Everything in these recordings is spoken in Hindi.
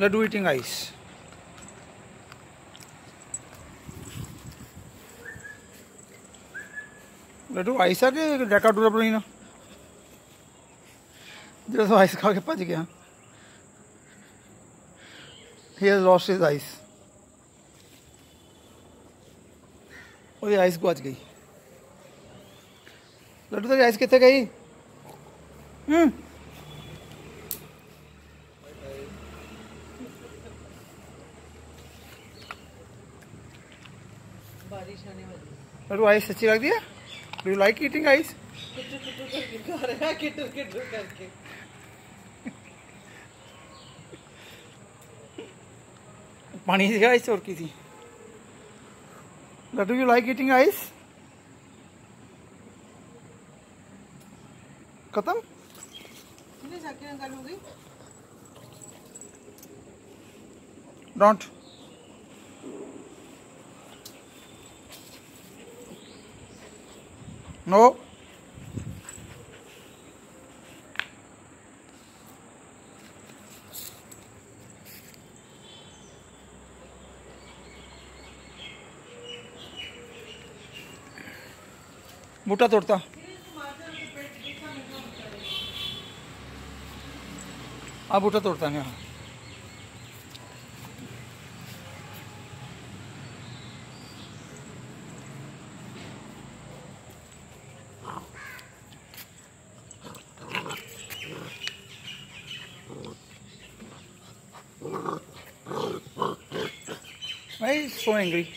Laddoo eating ice laddoo ice आ के डेका डूरा पड़ी ना। जो तो आइस खा के भज गया। He has lost और आइस गुआच गई। लड्डू तेरी आइस कितने गई? हम्म। बारिश आने वाली है। अरे आइस अच्छी दिया डू लाइक ईटिंग आइस करके पानी से आइस और की थी do you like eating ice खत्म? डोंट नो बूटा तोड़ता। आ बूटा तोड़ता है हाँ Why is it so angry?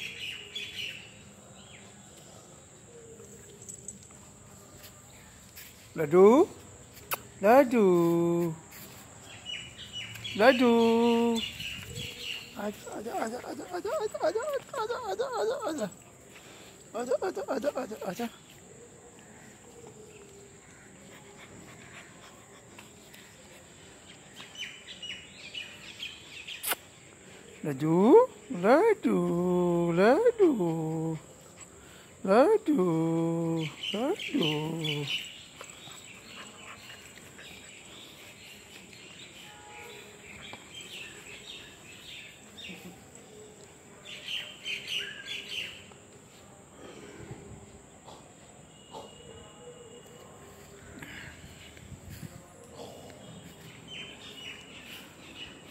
Ladu? Ladu? Ladu? Ada, ada, ada, ada, ada, ada, ada, ada, ada, ada, ada, ada, ada, ada, ada, ada, Ladu, ladu, ladu, ladu, ladu.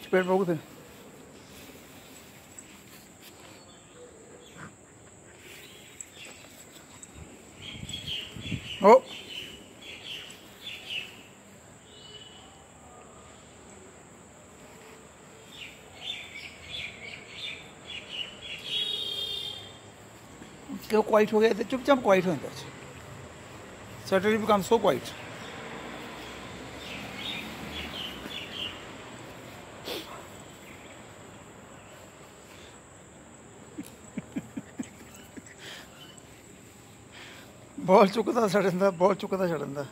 Espera um pouco tempo. Oh. কেউ কোয়াইট হয়ে গেছে চুপচাপ কোয়াইট হয়ে গেছে সটার বিকাম সো কোয়াইট ਬੋਲ ਚੁੱਕਦਾ ਛੱਡਦਾ ਬੋਲ ਚੁੱਕਦਾ ਛੱਡਦਾ